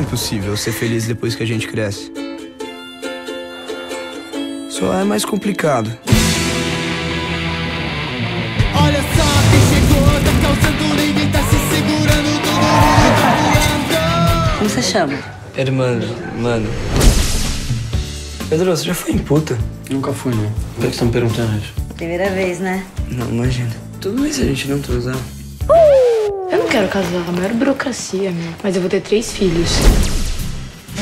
impossível ser feliz depois que a gente cresce. Só é mais complicado. Olha só quem chegou, tá causando ninguém tá se segurando, todo mundo tá pulando. Como você chama? Hermano, mano. Pedro, você já foi em puta? Nunca fui, não. Por que você tá me perguntando isso? Primeira vez, né? Não, imagina. Tudo bem se a gente não transar. Eu não quero casar, a maior burocracia, meu. Mas eu vou ter três filhos.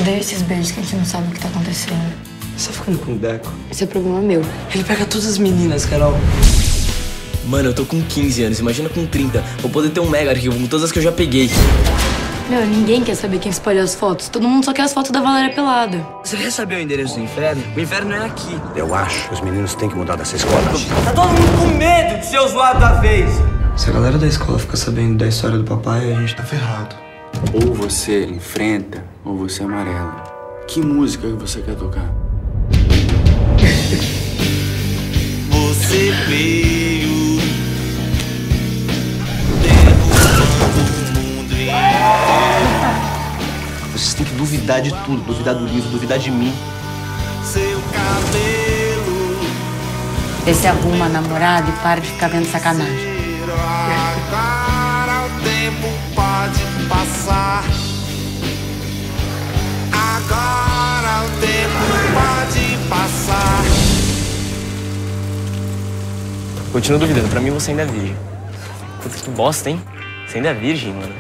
Odeio esses beijos que a gente não sabe o que tá acontecendo. Você tá ficando com o Deco? Esse é problema meu. Ele pega todas as meninas, Carol. Mano, eu tô com 15 anos, imagina com 30. Vou poder ter um mega arquivo com todas as que eu já peguei. Meu, ninguém quer saber quem espalhou as fotos. Todo mundo só quer as fotos da Valéria pelada. Você quer saber o endereço do inferno? O inferno é aqui. Eu acho que os meninos têm que mudar dessa escola. Tá todo mundo com medo de ser os lados da vez. Se a galera da escola ficar sabendo da história do papai, a gente tá ferrado. Ou você enfrenta, ou você amarela. Que música que você quer tocar? Você veio Vocês têm que duvidar de tudo. Duvidar do livro, duvidar de mim. seu cabelo. Vê se arruma a namorada e para de ficar vendo sacanagem. Agora o tempo pode passar. Agora o tempo pode passar. Continuo duvidando, pra mim você ainda é virgem. Puta que bosta, hein? Você ainda é virgem, mano.